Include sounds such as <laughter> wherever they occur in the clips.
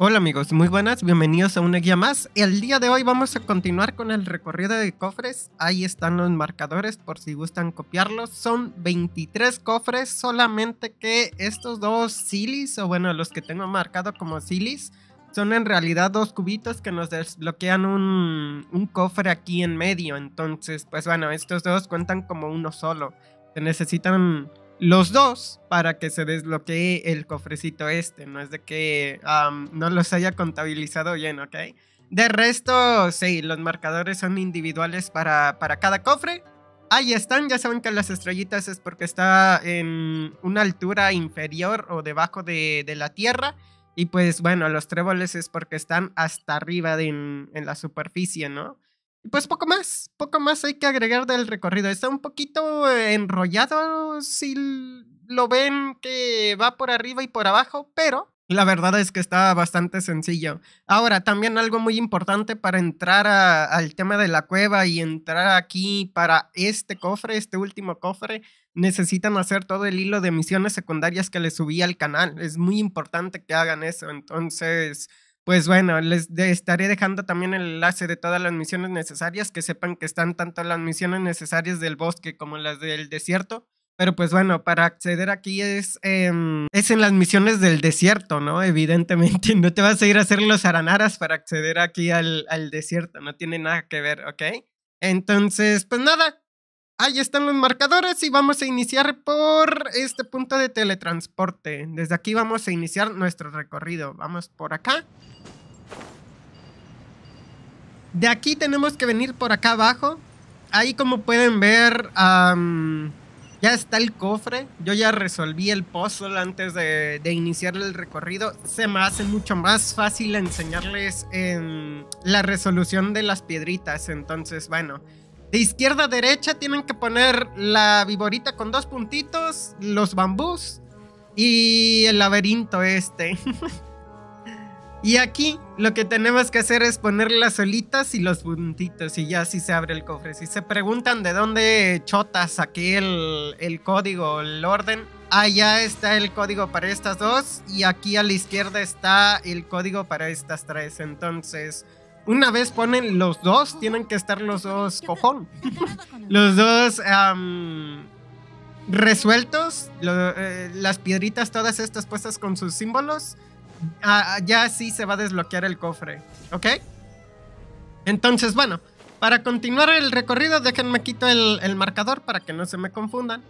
Hola amigos, muy buenas, bienvenidos a una guía más. El día de hoy vamos a continuar con el recorrido de cofres. Ahí están los marcadores por si gustan copiarlos. Son 23 cofres, solamente que estos dos silis, o bueno, los que tengo marcado como silis, son en realidad dos cubitos que nos desbloquean un, un cofre aquí en medio. Entonces, pues bueno, estos dos cuentan como uno solo. Se necesitan los dos para que se desbloquee el cofrecito este. No es de que no los haya contabilizado bien, ¿ok? De resto, sí, los marcadores son individuales para, para cada cofre. Ahí están, ya saben que las estrellitas es porque está en una altura inferior o debajo de, la tierra. Y pues bueno, los tréboles es porque están hasta arriba en, en la superficie, ¿no? Pues poco más, poco más hay que agregar del recorrido. Está un poquito enrollado si lo ven que va por arriba y por abajo, pero la verdad es que está bastante sencillo. Ahora, también algo muy importante para entrar al tema de la cueva y entrar aquí para este cofre, este último cofre, necesitan hacer todo el hilo de misiones secundarias que les subí al canal. Es muy importante que hagan eso. Entonces, pues bueno, les estaré dejando también el enlace de todas las misiones necesarias, que sepan que están tanto las misiones necesarias del bosque como las del desierto. Pero pues bueno, para acceder aquí es, em, es en las misiones del desierto, ¿no? Evidentemente, <laughs> no te vas a ir a hacer los aranaras para acceder aquí al, al desierto, no tiene nada que ver, ¿ok? Entonces, pues nada, Ahí están los marcadores y vamos a iniciar por este punto de teletransporte. Desde aquí vamos a iniciar nuestro recorrido. Vamos por acá. De aquí tenemos que venir por acá abajo. Ahí como pueden ver, ya está el cofre. Yo ya resolví el puzzle antes de, iniciar el recorrido. Se me hace mucho más fácil enseñarles la resolución de las piedritas. Entonces, bueno, de izquierda a derecha tienen que poner la viborita con dos puntitos, los bambús y el laberinto este. <laughs> y aquí lo que tenemos que hacer es poner las olitas y los puntitos y ya así se abre el cofre. Si se preguntan de dónde chotas saqué el, el código, el orden, allá está el código para estas dos y aquí a la izquierda está el código para estas tres. Entonces una vez ponen los dos, tienen que estar los dos cojón. <laughs> los dos resueltos, eh, las piedritas todas estas puestas con sus símbolos. Ah, ya sí se va a desbloquear el cofre, ¿ok? Entonces, bueno, para continuar el recorrido, déjenme quito el marcador para que no se me confundan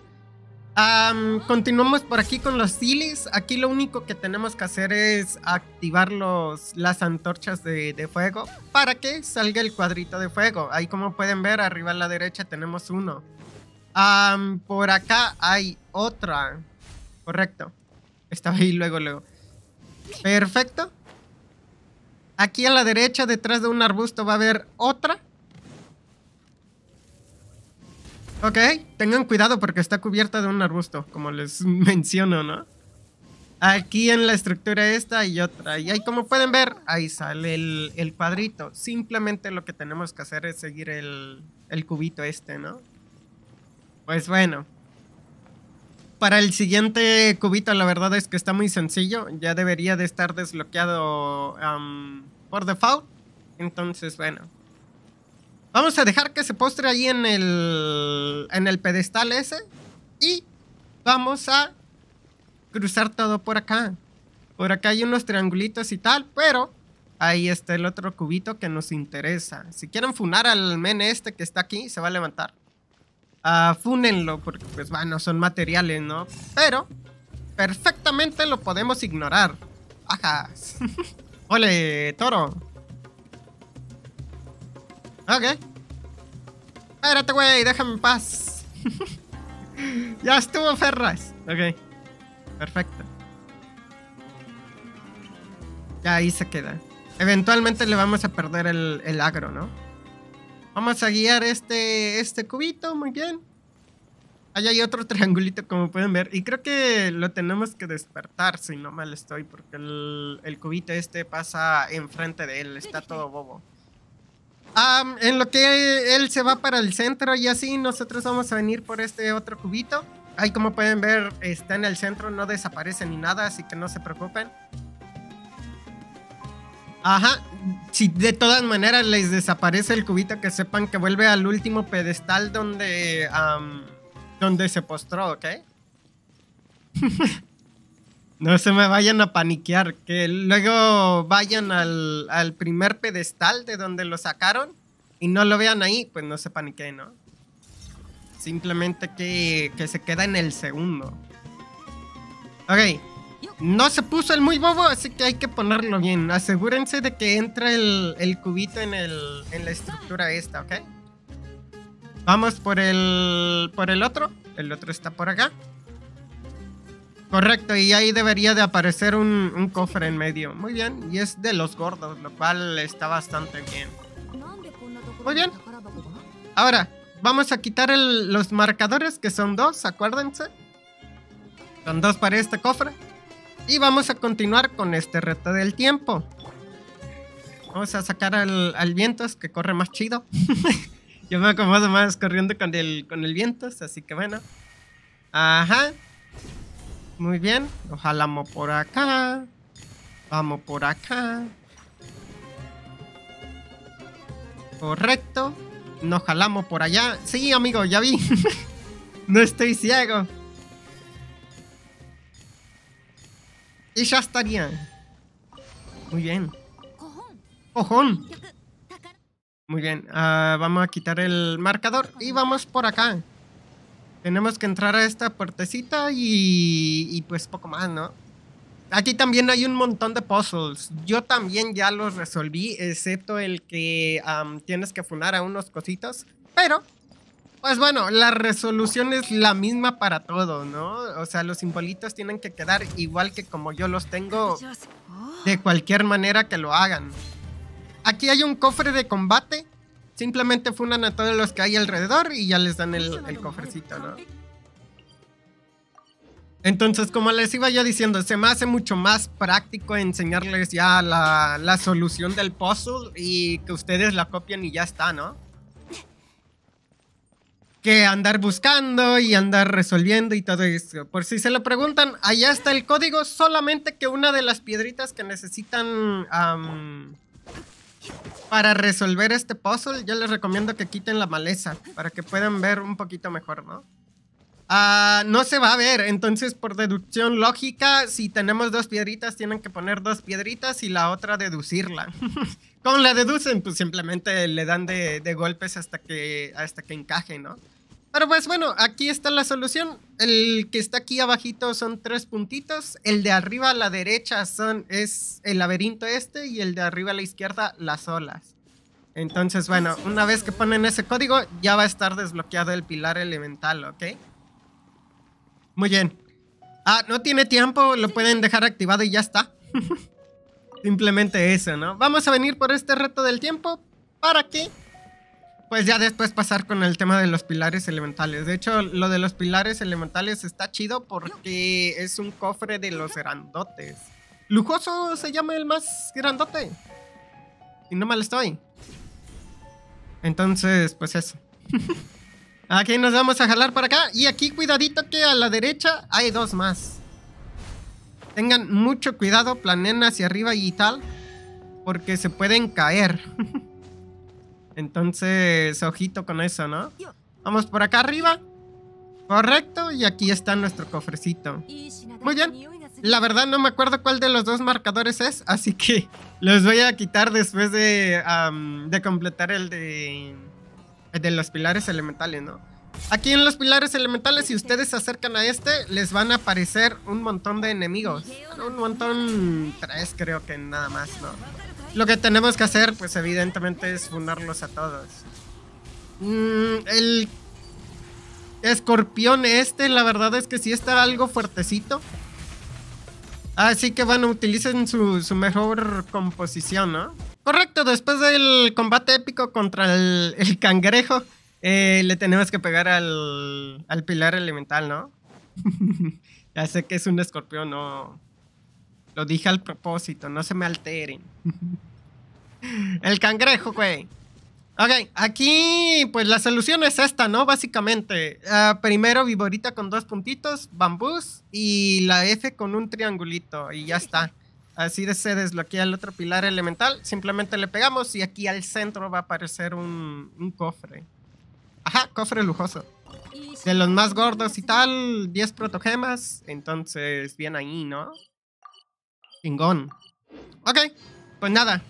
continuamos por aquí con los silis. Aquí lo único que tenemos que hacer es activar los, las antorchas de, fuego para que salga el cuadrito de fuego. Ahí como pueden ver, arriba a la derecha tenemos uno. por acá hay otra. Correcto. Estaba ahí luego, luego. Perfecto. Aquí a la derecha, detrás de un arbusto, va a haber otra. Ok, tengan cuidado porque está cubierta de un arbusto, como les <laughs> menciono, ¿no? Aquí en la estructura esta hay otra. Y ahí como pueden ver, ahí sale el, cuadrito. Simplemente lo que tenemos que hacer es seguir el, el cubito este, ¿no? Pues bueno. Para el siguiente cubito la verdad es que está muy sencillo. Ya debería de estar desbloqueado por default. Entonces, bueno. Vamos a dejar que se postre ahí en el, en el pedestal ese. Y vamos a cruzar todo por acá. Por acá hay unos triangulitos y tal, pero ahí está el otro cubito que nos interesa. Si quieren funar al men este que está aquí, se va a levantar. Uh, fúnenlo, porque pues bueno, son materiales, ¿no? Pero perfectamente lo podemos ignorar. Ajá. <laughs> Ole, toro. Ok. Espérate, güey, déjame en paz. <laughs> ya estuvo, Ferras. Ok. Perfecto. Ya ahí se queda. Eventualmente le vamos a perder el, el agro, ¿no? Vamos a guiar este, este cubito, muy bien. Allá hay otro triangulito, como pueden ver. Y creo que lo tenemos que despertar, si no mal estoy, porque el, el cubito este pasa enfrente de él. Está todo bobo en lo que él se va para el centro y así, nosotros vamos a venir por este otro cubito. Ahí como pueden ver, está en el centro, no desaparece ni nada, así que no se preocupen. Ajá. Si de todas maneras les desaparece el cubito, que sepan que vuelve al último pedestal donde, donde se postró, ¿ok? <laughs> no se me vayan a paniquear. Que luego vayan al, al, primer pedestal de donde lo sacaron y no lo vean ahí, pues no se paniqueen, ¿no? Simplemente que, que se queda en el segundo. Ok. No se puso el muy bobo, así que hay que ponerlo bien. Asegúrense de que entre el, el cubito en, el, en la estructura esta, ¿ok? Vamos por el, por el otro. El otro está por acá. Correcto, y ahí debería de aparecer un, cofre en medio. Muy bien, y es de los gordos, lo cual está bastante bien. Muy bien. Ahora, vamos a quitar los marcadores, que son dos, acuérdense. Son dos para este cofre. Y vamos a continuar con este reto del tiempo. Vamos a sacar al, al vientos, que corre más chido. <laughs> Yo me acomodo más corriendo con el, con el vientos, así que bueno. Ajá. Muy bien. Ojalá vamos por acá. Vamos por acá. Correcto. Nos jalamos por allá. Sí, amigo, ya vi. <laughs> no estoy ciego. Y ya estaría. Muy bien. ¡Ojón! Muy bien. Ah, vamos a quitar el marcador y vamos por acá. Tenemos que entrar a esta puertecita y, y pues poco más, ¿no? Aquí también hay un montón de puzzles. Yo también ya los resolví, excepto el que tienes que funar a unos cositos. Pero, pues bueno, la resolución es la misma para todo, ¿no? O sea, los simbolitos tienen que quedar igual que como yo los tengo, de cualquier manera que lo hagan. Aquí hay un cofre de combate. Simplemente funan a todos los que hay alrededor y ya les dan el, el cofrecito, ¿no? Entonces, como les iba yo diciendo, se me hace mucho más práctico enseñarles ya la, solución del puzzle y que ustedes la copien y ya está, ¿no? Que andar buscando y andar resolviendo y todo eso. Por si se lo preguntan, allá está el código, solamente que una de las piedritas que necesitan para resolver este puzzle, yo les recomiendo que quiten la maleza para que puedan ver un poquito mejor, ¿no? Ah, no se va a ver. Entonces, por deducción lógica, si tenemos dos piedritas, tienen que poner dos piedritas y la otra deducirla. <laughs> ¿Cómo la deducen? Pues simplemente le dan de, golpes hasta que, hasta que encaje, ¿no? Pero pues bueno, aquí está la solución. El que está aquí abajito son tres puntitos. El de arriba a la derecha son, es el laberinto este y el de arriba a la izquierda las olas. Entonces, bueno, una vez que ponen ese código, ya va a estar desbloqueado el pilar elemental, ¿ok? Muy bien. Ah, no tiene tiempo, lo pueden dejar activado y ya está. <laughs> Simplemente eso, ¿no? Vamos a venir por este reto del tiempo. ¿Para qué? Pues ya después pasar con el tema de los pilares elementales. De hecho, lo de los pilares elementales está chido porque es un cofre de los grandotes. Lujoso se llama el más grandote. Y no mal estoy. Entonces, pues eso. <laughs> Aquí nos vamos a jalar para acá. Y aquí cuidadito que a la derecha hay dos más. Tengan mucho cuidado, planeen hacia arriba y tal. Porque se pueden caer. <laughs> Entonces, ojito con eso, ¿no? Vamos por acá arriba. Correcto, y aquí está nuestro cofrecito. Muy bien. La verdad no me acuerdo cuál de los dos marcadores es, así que <laughs> los voy a quitar después de, de completar el de de los pilares elementales, ¿no? Aquí en los pilares elementales, si ustedes se acercan a este, les van a aparecer un montón de enemigos. Un montón, tres creo que nada más, ¿no? Lo que tenemos que hacer, pues evidentemente es fundarlos a todos. Mm, el escorpión este, la verdad es que sí está algo fuertecito. Así que bueno, utilicen su, su mejor composición, ¿no? Correcto, después del combate épico contra el, cangrejo, eh, le tenemos que pegar al, pilar elemental, ¿no? <laughs> ya sé que es un escorpión, no. Lo dije al propósito, no se me alteren. <laughs> el cangrejo, güey. Ok, aquí pues la solución es esta, ¿no? Básicamente, ah, primero viborita con dos puntitos, bambús y la F con un triangulito y ya está. Así de se desbloquea el otro pilar elemental. Simplemente le pegamos y aquí al centro va a aparecer un, un cofre. Ajá, cofre lujoso. De los más gordos y tal, 10 protogemas. Entonces, bien ahí, ¿no? Chingón. Ok, pues nada.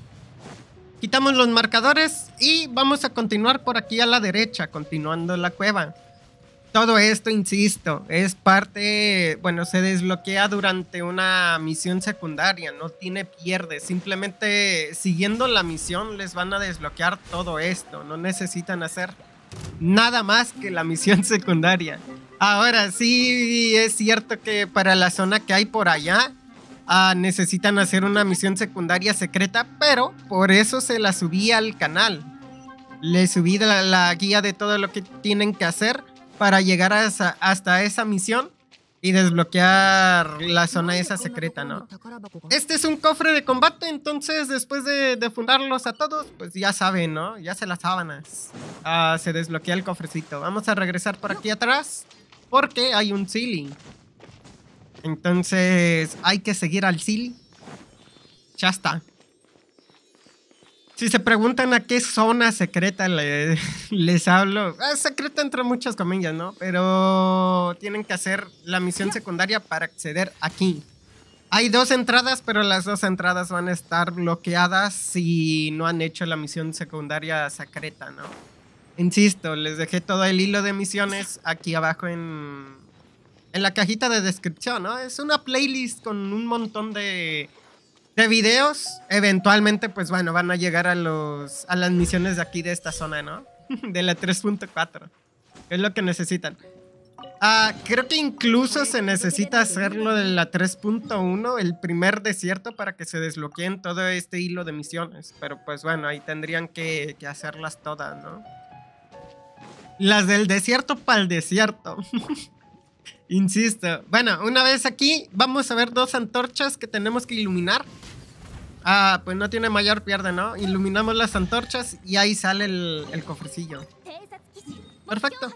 Quitamos los marcadores y vamos a continuar por aquí a la derecha, continuando la cueva. Todo esto, insisto, es parte, bueno, se desbloquea durante una misión secundaria, no tiene pierde, simplemente siguiendo la misión les van a desbloquear todo esto, no necesitan hacer nada más que la misión <laughs> secundaria. Ahora sí es cierto que para la zona que hay por allá ah, necesitan hacer una misión secundaria secreta, pero por eso se la subí al canal. Le subí la guía de todo lo que tienen que hacer para llegar hasta esa misión y desbloquear la zona esa secreta, ¿no? Este es un cofre de combate, entonces después de, fundarlos a todos, pues ya saben, ¿no? Ya se las sábanas. Ah, se desbloquea el cofrecito. Vamos a regresar por aquí atrás porque hay un Silly. Entonces hay que seguir al Silly. Ya está. Si se preguntan a qué zona secreta <laughs> les hablo, es secreta entre muchas comillas, ¿no? Pero tienen que hacer la misión secundaria para acceder aquí. Hay dos entradas, pero las dos entradas van a estar bloqueadas si no han hecho la misión secundaria secreta, ¿no? Insisto, les dejé todo el hilo de misiones aquí abajo en, en la cajita de descripción, ¿no? Es una playlist con un montón de de videos, eventualmente, pues bueno, van a llegar a, los, a las misiones de aquí, de esta zona, ¿no? <laughs> de la 3.4. Es lo que necesitan. Ah, creo que incluso se necesita hacerlo de la 3.1, el primer desierto, para que se desbloqueen todo este hilo de misiones. Pero pues bueno, ahí tendrían que, que hacerlas todas, ¿no? Las del desierto para el desierto. <laughs> Insisto. Bueno, una vez aquí, vamos a ver dos antorchas que tenemos que iluminar. Ah, pues no tiene mayor pierde, ¿no? Iluminamos las antorchas y ahí sale el, cofrecillo. Perfecto.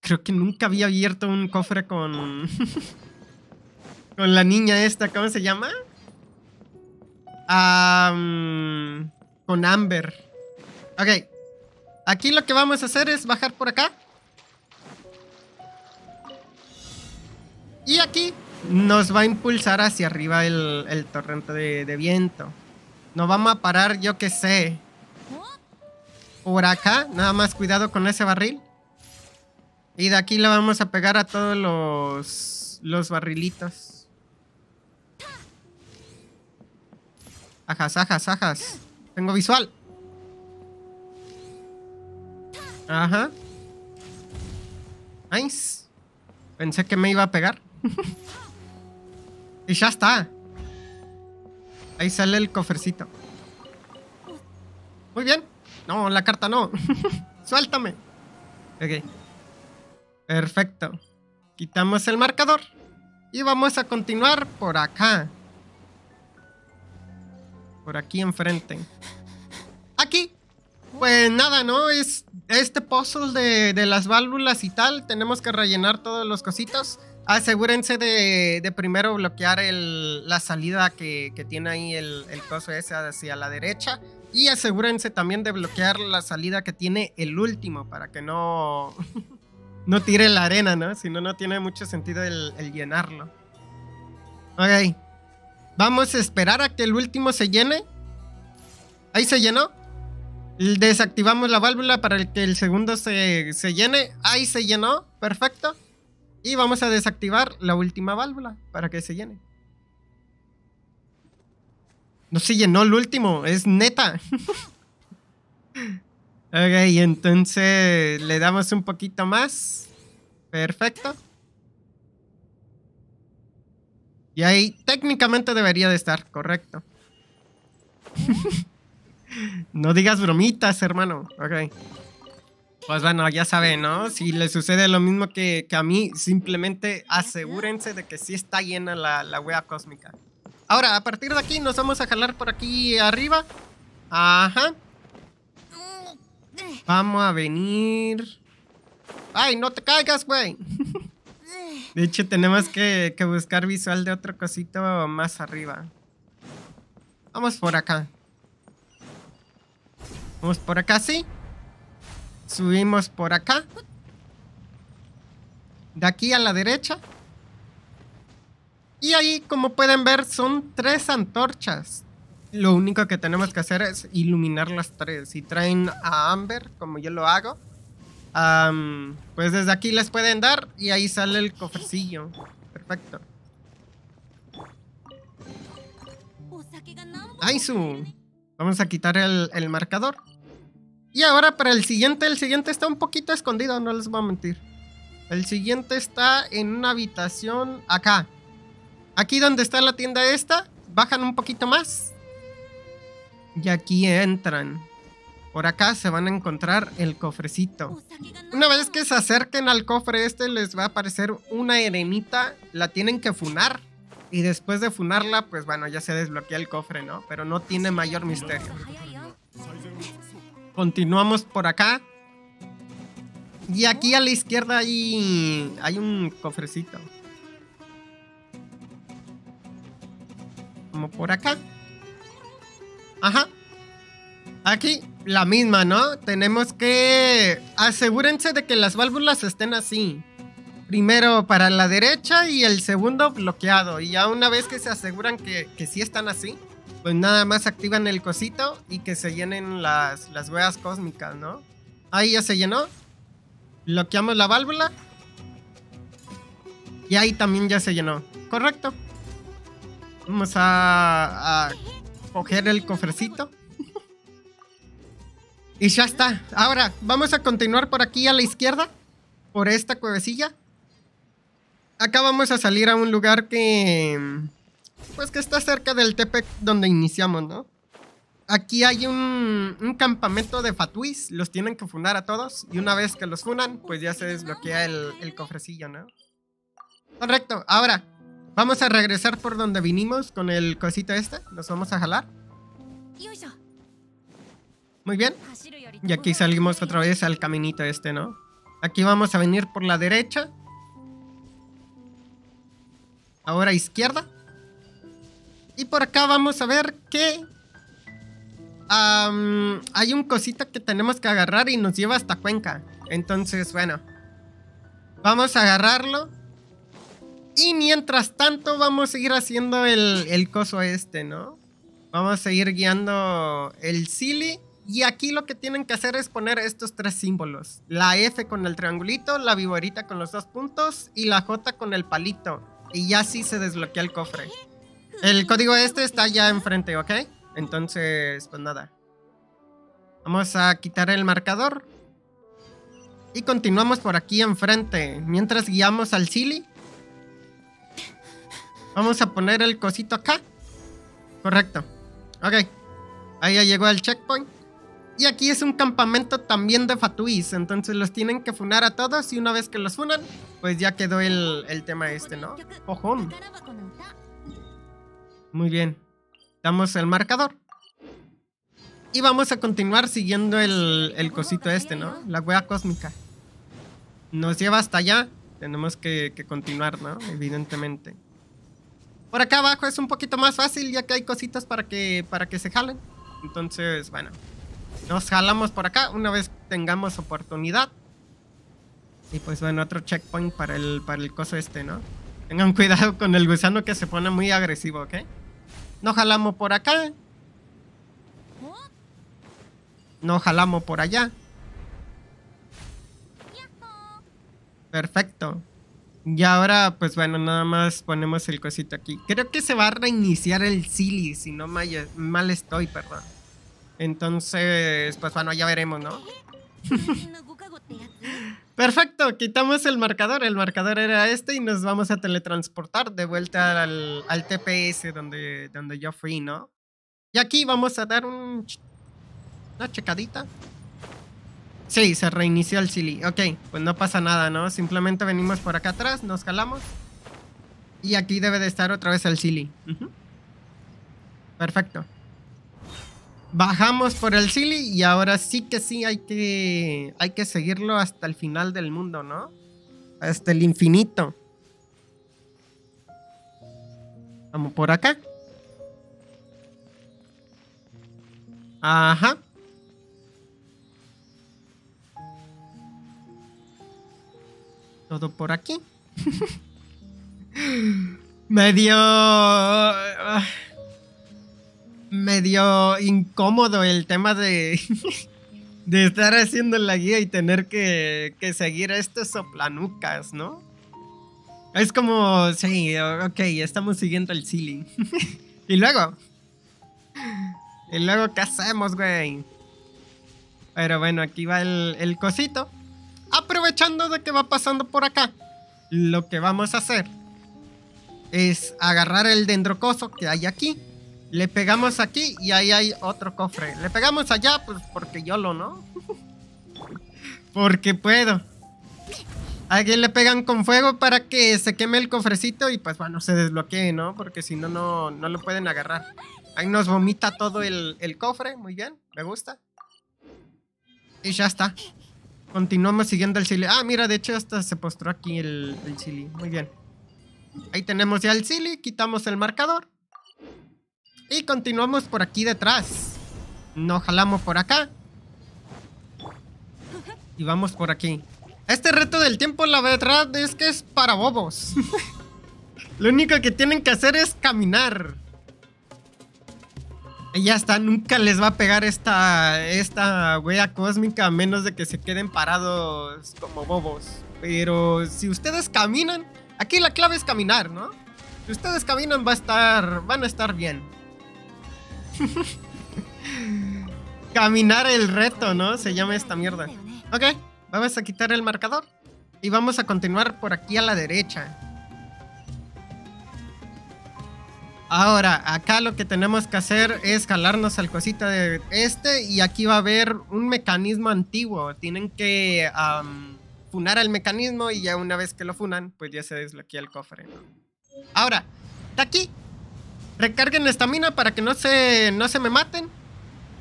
Creo que nunca había abierto un cofre con... <laughs> con la niña esta, ¿cómo se llama? con Amber. Ok. Aquí lo que vamos a hacer es bajar por acá. Y aquí nos va a impulsar hacia arriba el, torrente de, viento. Nos vamos a parar, yo que sé. Por acá, nada más cuidado con ese barril. Y de aquí le vamos a pegar a todos los, los barrilitos. Ajas, ajas, ajas. Tengo visual. Ajá. Nice. Pensé que me iba a pegar. <laughs> y ya está. Ahí sale el cofrecito. Muy bien. No, la carta no. <laughs> Suéltame. Ok. Perfecto. Quitamos el marcador. Y vamos a continuar por acá. Por aquí enfrente. Aquí. Pues nada, ¿no? Es este puzzle de, de las válvulas y tal. Tenemos que rellenar todos los cositos. Asegúrense de, primero bloquear la salida que, tiene ahí el, el, coso ese hacia la derecha. Y asegúrense también de bloquear la salida que tiene el último para que no, <laughs> no tire la arena, ¿no? Si no, no tiene mucho sentido el, el llenarlo. Ok. Vamos a esperar a que el último se llene. Ahí se llenó. Desactivamos la válvula para que el segundo se, se llene. Ahí se llenó. Perfecto. Y vamos a desactivar la última válvula para que se llene. No se llenó el último, es neta. <laughs> ok, entonces le damos un poquito más. Perfecto. Y ahí técnicamente debería de estar, correcto. <laughs> no digas bromitas, hermano. Ok. Pues bueno, ya saben, ¿no? Si les sucede lo mismo que, a mí, simplemente asegúrense de que sí está llena la, la wea cósmica. Ahora, a partir de aquí nos vamos a jalar por aquí arriba. Ajá. Vamos a venir. ¡Ay, no te caigas, güey! De hecho, tenemos que, que, buscar visual de otro cosito más arriba. Vamos por acá. Vamos por acá, sí. Subimos por acá. De aquí a la derecha. Y ahí, como pueden ver, son tres antorchas. Lo único que tenemos que hacer es iluminar las tres. Si traen a Amber, como yo lo hago, pues desde aquí les pueden dar y ahí sale el cofrecillo. Perfecto. su Vamos a quitar el marcador. Y ahora para el siguiente, el siguiente está un poquito escondido, no les voy a mentir. El siguiente está en una habitación acá. Aquí donde está la tienda esta, bajan un poquito más. Y aquí entran. Por acá se van a encontrar el cofrecito. Una vez que se acerquen al cofre este les va a aparecer una eremita. La tienen que funar. Y después de funarla, pues bueno, ya se desbloquea el cofre, ¿no? Pero no tiene mayor misterio. Continuamos por acá. Y aquí a la izquierda hay, hay un cofrecito. Como por acá. Ajá. Aquí la misma, ¿no? Tenemos que asegúrense de que las válvulas estén así. Primero para la derecha y el segundo bloqueado. Y ya una vez que se aseguran que, que sí están así, pues nada más activan el cosito y que se llenen las, las cósmicas, ¿no? Ahí ya se llenó. Bloqueamos la válvula. Y ahí también ya se llenó. Correcto. Vamos a, a coger el cofrecito. <laughs> y ya está. Ahora, vamos a continuar por aquí a la izquierda. Por esta cuevecilla. Acá vamos a salir a un lugar que pues que está cerca del Tepec donde iniciamos, ¿no? Aquí hay un, campamento de Fatuis, los tienen que fundar a todos y una vez que los funan, pues ya se desbloquea el, cofrecillo, ¿no? Correcto, ahora vamos a regresar por donde vinimos con el cosito este, nos vamos a jalar. Muy bien, y aquí salimos otra vez al caminito este, ¿no? Aquí vamos a venir por la derecha. Ahora izquierda. Y por acá vamos a ver que hay un cosita que tenemos que agarrar y nos lleva hasta Cuenca. Entonces, bueno. Vamos a agarrarlo. Y mientras tanto vamos a ir haciendo el, coso este, ¿no? Vamos a ir guiando el Silly. Y aquí lo que tienen que hacer es poner estos tres símbolos. La F con el triangulito, la viborita con los dos puntos y la J con el palito. Y ya sí se desbloquea el cofre. El código este está ya enfrente, ¿ok? Entonces, pues nada. Vamos a quitar el marcador. Y continuamos por aquí enfrente. Mientras guiamos al Silly. Vamos a poner el cosito acá. Correcto. Ok. Ahí ya llegó el checkpoint. Y aquí es un campamento también de Fatuis. Entonces los tienen que funar a todos. Y una vez que los funan, pues ya quedó el, el tema este, ¿no? Muy bien. Damos el marcador. Y vamos a continuar siguiendo el, el cosito este, ¿no? La wea cósmica. Nos lleva hasta allá. Tenemos que, que, continuar, ¿no? Evidentemente. Por acá abajo es un poquito más fácil ya que hay cositas para que, para que se jalen. Entonces, bueno. Nos jalamos por acá una vez tengamos oportunidad. Y pues bueno, otro checkpoint para el, para el coso este, ¿no? Tengan cuidado con el gusano que se pone muy agresivo, ¿ok? No jalamos por acá. No jalamos por allá. Perfecto. Y ahora, pues bueno, nada más ponemos el cosito aquí. Creo que se va a reiniciar el Silly, si no mal estoy, perdón. Entonces, pues bueno, ya veremos, ¿no? <laughs> Perfecto, quitamos el marcador. El marcador era este y nos vamos a teletransportar de vuelta al, TPS donde, yo fui, ¿no? Y aquí vamos a dar un, una checadita. Sí, se reinició el Silly. Ok, pues no pasa nada, ¿no? Simplemente venimos por acá atrás, nos jalamos. Y aquí debe de estar otra vez el Silly. Perfecto. Bajamos por el Silly y ahora sí que sí hay que, hay que seguirlo hasta el final del mundo, ¿no? Hasta el infinito. Vamos por acá. Ajá. Todo por aquí. <laughs> medio... medio incómodo el tema de... <laughs> de estar haciendo la guía y tener que, que seguir estos soplanucas, ¿no? Es como, sí, ok, estamos siguiendo el ceiling. <laughs> y luego... ¿Y luego qué hacemos, güey? Pero bueno, aquí va el, el cosito. Aprovechando de que va pasando por acá, lo que vamos a hacer es agarrar el dendrocoso que hay aquí. Le pegamos aquí y ahí hay otro cofre. Le pegamos allá, pues porque yo lo, ¿no? <laughs> porque puedo. Alguien le pegan con fuego para que se queme el cofrecito y pues bueno, se desbloquee, ¿no? Porque si no, no, no lo pueden agarrar. Ahí nos vomita todo el, cofre. Muy bien, me gusta. Y ya está. Continuamos siguiendo el Silly. Ah, mira, de hecho hasta se postró aquí el, el. Muy bien. Ahí tenemos ya el Silly. Quitamos el marcador. Y continuamos por aquí detrás. Nos jalamos por acá. Y vamos por aquí. Este reto del tiempo, la verdad, es que es para bobos. <laughs> Lo único que tienen que hacer es caminar. Y ya está, nunca les va a pegar esta, esta wea cósmica a menos de que se queden parados como bobos. Pero si ustedes caminan, aquí la clave es caminar, ¿no? Si ustedes caminan va a estar, van a estar bien. <laughs> Caminar el reto, ¿no? Se llama esta mierda. Ok, vamos a quitar el marcador. Y vamos a continuar por aquí a la derecha. Ahora, acá lo que tenemos que hacer es jalarnos al cosita de este y aquí va a haber un mecanismo antiguo. Tienen que funar el mecanismo y ya una vez que lo funan, pues ya se desbloquea el cofre. Ahora, de aquí, recarguen estamina para que no se, no se me maten.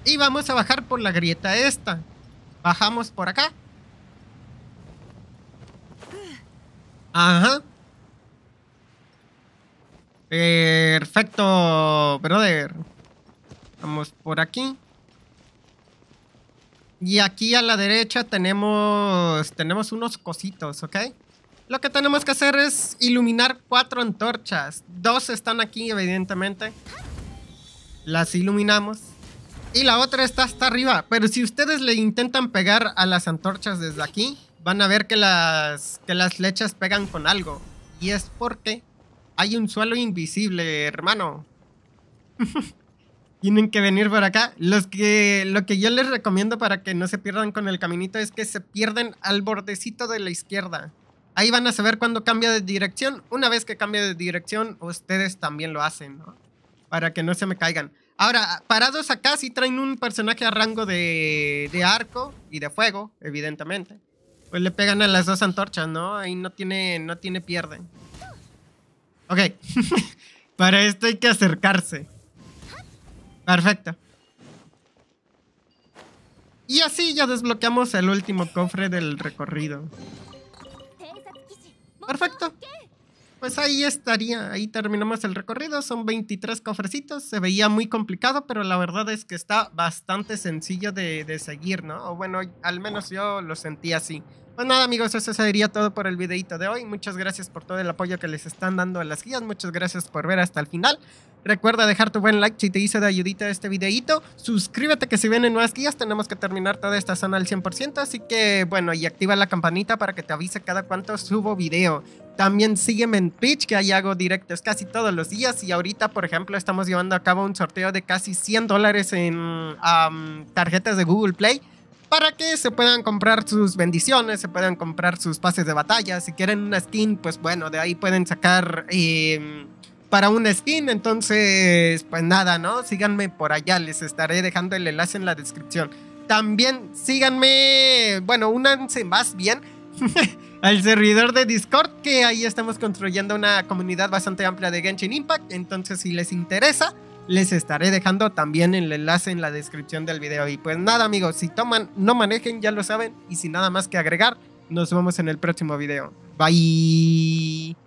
Y vamos a bajar por la grieta esta. Bajamos por acá. Ajá. Perfecto, brother. Vamos por aquí. Y aquí a la derecha tenemos, tenemos unos cositos, ¿ok? Lo que tenemos que hacer es iluminar cuatro antorchas. Dos están aquí, evidentemente. Las iluminamos. Y la otra está hasta arriba. Pero si ustedes le intentan pegar a las antorchas desde aquí, van a ver que las, que las flechas pegan con algo. Y es porque hay un suelo invisible, hermano. <laughs> Tienen que venir por acá. Los que, lo que yo les recomiendo para que no se pierdan con el caminito es que se pierden al bordecito de la izquierda. Ahí van a saber cuando cambia de dirección. Una vez que cambia de dirección, ustedes también lo hacen, ¿no? Para que no se me caigan. Ahora, parados acá sí traen un personaje a rango de, de arco y de fuego, evidentemente. Pues le pegan a las dos antorchas, ¿no? Ahí no tiene, no tiene pierde. Ok. <laughs> Para esto hay que acercarse. Perfecto. Y así ya desbloqueamos el último cofre del recorrido. Perfecto. Pues ahí estaría, ahí terminamos el recorrido, son 23 cofrecitos, se veía muy complicado, pero la verdad es que está bastante sencillo de, de seguir, ¿no? O bueno, al menos yo lo sentí así. Pues nada amigos, eso sería todo por el videito de hoy. Muchas gracias por todo el apoyo que les están dando a las guías. Muchas gracias por ver hasta el final. Recuerda dejar tu buen like si te hice de ayudita este videito. Suscríbete que si vienen nuevas guías tenemos que terminar toda esta zona al 100%. Así que bueno, y activa la campanita para que te avise cada cuanto subo video. También sígueme en Twitch que ahí hago directos casi todos los días. Y ahorita por ejemplo estamos llevando a cabo un sorteo de casi 100 dólares en tarjetas de Google Play para que se puedan comprar sus bendiciones, se puedan comprar sus pases de batalla. Si quieren una skin, pues bueno, de ahí pueden sacar em, para una skin. Entonces, pues nada, ¿no? Síganme por allá, les estaré dejando el enlace en la descripción. También síganme, bueno, únanse más bien <laughs> al servidor de Discord, que ahí estamos construyendo una comunidad bastante amplia de Genshin Impact. Entonces, si les interesa, les estaré dejando también el enlace en la descripción del video. Y pues nada amigos, si toman, no manejen, ya lo saben. Y sin nada más que agregar, nos vemos en el próximo video. Bye.